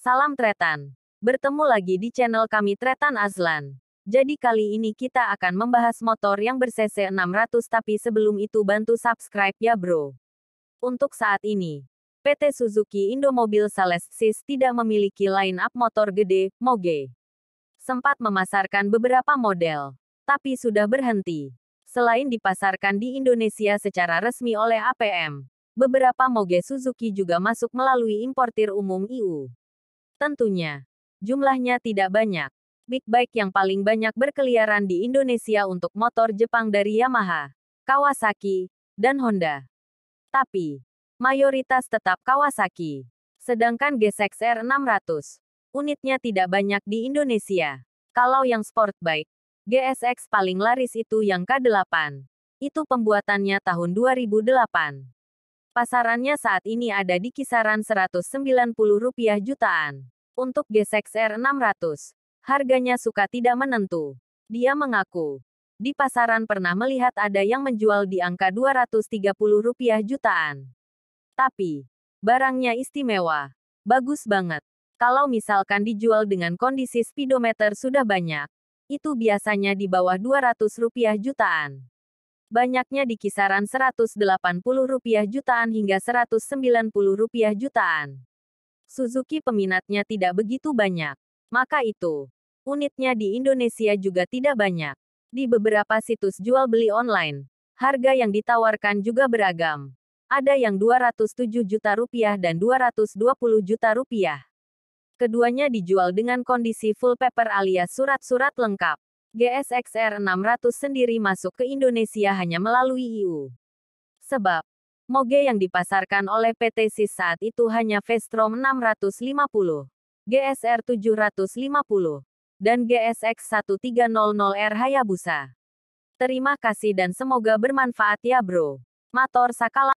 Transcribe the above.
Salam Tretan. Bertemu lagi di channel kami Tretan Azlan. Jadi kali ini kita akan membahas motor yang ber-cc 600 tapi sebelum itu bantu subscribe ya bro. Untuk saat ini, PT Suzuki Indomobil Celestis tidak memiliki line up motor gede, Moge. Sempat memasarkan beberapa model, tapi sudah berhenti. Selain dipasarkan di Indonesia secara resmi oleh APM, beberapa moge Suzuki juga masuk melalui importir umum EU. Tentunya, jumlahnya tidak banyak. Big bike yang paling banyak berkeliaran di Indonesia untuk motor Jepang dari Yamaha, Kawasaki, dan Honda. Tapi, mayoritas tetap Kawasaki. Sedangkan GSX-R 600, unitnya tidak banyak di Indonesia. Kalau yang sport bike, GSX paling laris itu yang K8. Itu pembuatannya tahun 2008. Pasarannya saat ini ada di kisaran Rp190 jutaan. Untuk GSX-R 600, harganya suka tidak menentu. Dia mengaku, di pasaran pernah melihat ada yang menjual di angka Rp230 jutaan. Tapi, barangnya istimewa. Bagus banget. Kalau misalkan dijual dengan kondisi speedometer sudah banyak, itu biasanya di bawah Rp200 jutaan banyaknya di kisaran Rp180 jutaan hingga Rp190 jutaan. Suzuki peminatnya tidak begitu banyak. Maka itu, unitnya di Indonesia juga tidak banyak. Di beberapa situs jual beli online, harga yang ditawarkan juga beragam. Ada yang 207 juta rupiah dan 220 juta rupiah. Keduanya dijual dengan kondisi full paper alias surat-surat lengkap. GSX-R 600 sendiri masuk ke Indonesia hanya melalui EU. Sebab, Moge yang dipasarkan oleh PT SIS saat itu hanya Vestrom 650, GSR 750, dan GSX 1300R Hayabusa. Terima kasih dan semoga bermanfaat ya bro. Mator Sakala